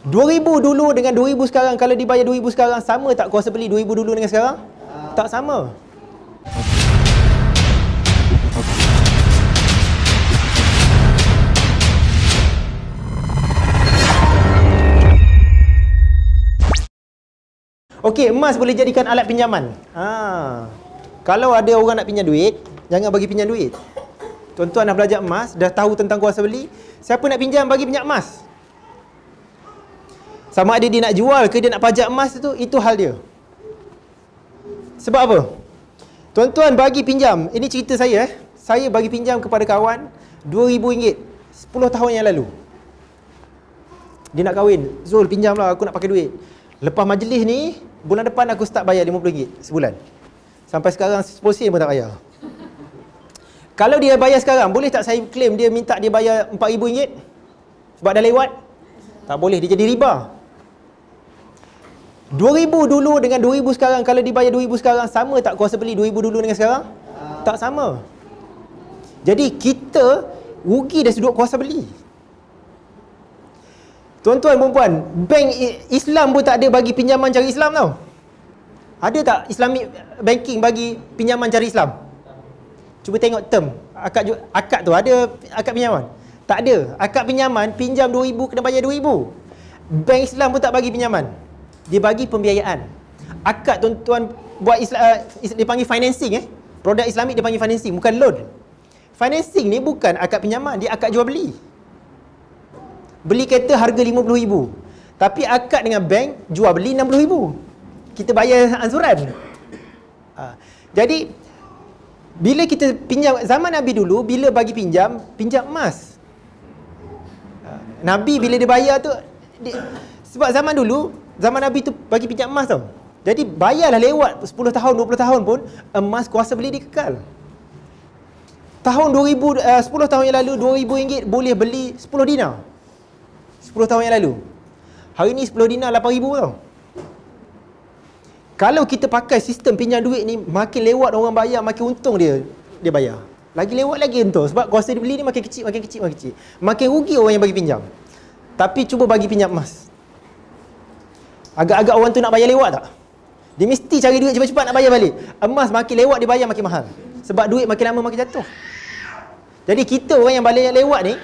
2000 dulu dengan 2000 sekarang kalau dibayar 2000 sekarang sama tak kuasa beli 2000 dulu dengan sekarang? Uh. Tak sama. Okey, emas boleh jadikan alat pinjaman. Ha. Kalau ada orang nak pinjam duit, jangan bagi pinjam duit. Tuan-tuan dah belajar emas, dah tahu tentang kuasa beli, siapa nak pinjam bagi pinjam emas. Sama ada dia nak jual ke dia nak pajak emas tu, itu hal dia. Sebab apa? Tuan-tuan bagi pinjam, ini cerita saya eh. Saya bagi pinjam kepada kawan RM2,000 10 tahun yang lalu. Dia nak kahwin. Zul pinjamlah aku nak pakai duit. Lepas majlis ni, bulan depan aku start bayar RM50 sebulan. Sampai sekarang 10 pun tak bayar. Kalau dia bayar sekarang, boleh tak saya claim dia minta dia bayar RM4,000? Sebab dah lewat? Tak boleh, dia jadi riba. 2000 dulu dengan 2000 sekarang kalau dibayar 2000 sekarang sama tak kuasa beli 2000 dulu dengan sekarang? Uh. Tak sama. Jadi kita rugi dari sudut kuasa beli. Tuan-tuan dan puan, bank Islam pun tak ada bagi pinjaman cara Islam tau. Ada tak Islamic banking bagi pinjaman cara Islam? Cuba tengok term. Akad akad tu ada akad pinjaman? Tak ada. Akad pinjaman pinjam 2000 kena bayar 2000. Bank Islam pun tak bagi pinjaman dia bagi pembiayaan. Akad tuan-tuan buat uh, dia panggil financing eh. Produk Islamik dia panggil financing, bukan loan. Financing ni bukan akad pinjaman, dia akad jual beli. Beli kereta harga RM50,000. Tapi akad dengan bank jual beli RM60,000. Kita bayar ansuran. Uh, jadi bila kita pinjam zaman Nabi dulu bila bagi pinjam pinjam emas. Uh, Nabi bila dia bayar tu dia, sebab zaman dulu zaman Nabi tu bagi pinjam emas tau. Jadi bayarlah lewat 10 tahun, 20 tahun pun emas kuasa beli dia kekal. Tahun 2000 uh, 10 tahun yang lalu 2000 ringgit boleh beli 10 dinar. 10 tahun yang lalu. Hari ni 10 dinar 8000 tau. Kalau kita pakai sistem pinjam duit ni makin lewat orang bayar makin untung dia dia bayar. Lagi lewat lagi untung sebab kuasa dia beli ni makin kecil makin kecil makin kecil. Makin rugi orang yang bagi pinjam. Tapi cuba bagi pinjam emas. Agak-agak orang tu nak bayar lewat tak? Dia mesti cari duit cepat-cepat nak bayar balik. Emas makin lewat dia bayar makin mahal. Sebab duit makin lama makin jatuh. Jadi kita orang yang bayar lewat ni,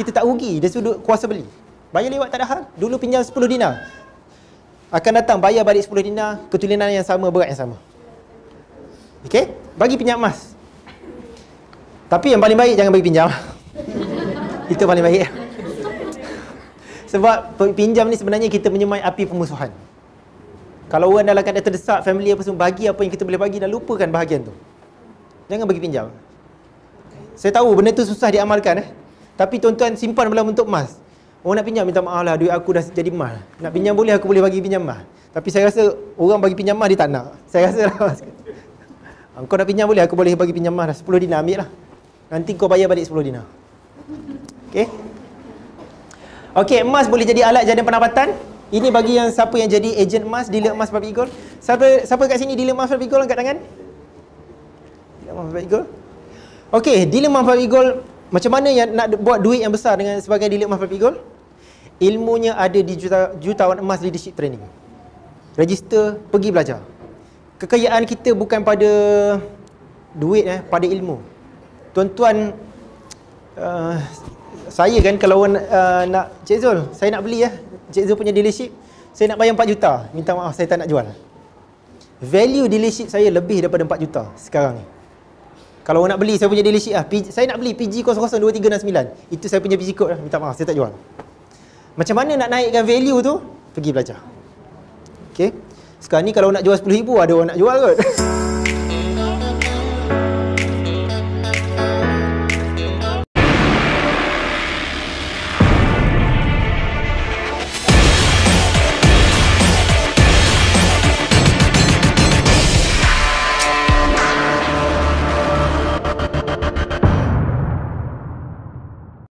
kita tak rugi dari sudut kuasa beli. Bayar lewat tak ada hal. Dulu pinjam 10 dinar. Akan datang bayar balik 10 dinar, ketulinan yang sama, berat yang sama. Okey? Bagi pinjam emas. Tapi yang paling baik jangan bagi pinjam. Itu paling baik. Sebab pinjam ni sebenarnya kita menyemai api pemusuhan. Kalau orang dalam keadaan terdesak, family apa semua, bagi apa yang kita boleh bagi dan lupakan bahagian tu. Jangan bagi pinjam. Saya tahu benda tu susah diamalkan eh. Tapi tuan-tuan simpan dalam bentuk emas. Orang nak pinjam, minta maaf lah, duit aku dah jadi emas. Nak pinjam boleh, aku boleh bagi pinjam emas. Tapi saya rasa orang bagi pinjam emas dia tak nak. Saya rasa lah. Kau nak pinjam boleh, aku boleh bagi pinjam emas dah. 10 dinar ambil lah. Nanti kau bayar balik 10 dinar. Okay? Okey, emas boleh jadi alat jadian pendapatan. Ini bagi yang siapa yang jadi ejen emas, dealer emas Public Eagle. Siapa siapa kat sini dealer emas Public Eagle angkat tangan? Dealer emas Public Eagle. Okey, dealer emas Public Eagle macam mana yang nak buat duit yang besar dengan sebagai dealer emas Public Eagle? Ilmunya ada di juta, jutawan emas leadership training. Register, pergi belajar. Kekayaan kita bukan pada duit eh, pada ilmu. Tuan-tuan uh, saya kan kalau uh, nak Cik Zul, saya nak beli ya. Cik Zul punya dealership, saya nak bayar 4 juta. Minta maaf saya tak nak jual. Value dealership saya lebih daripada 4 juta sekarang ni. Kalau nak beli saya punya dealership ah, saya nak beli PG 002369. Itu saya punya PG code lah. Minta maaf saya tak jual. Macam mana nak naikkan value tu? Pergi belajar. Okey. Sekarang ni kalau nak jual 10,000 ada orang nak jual kot.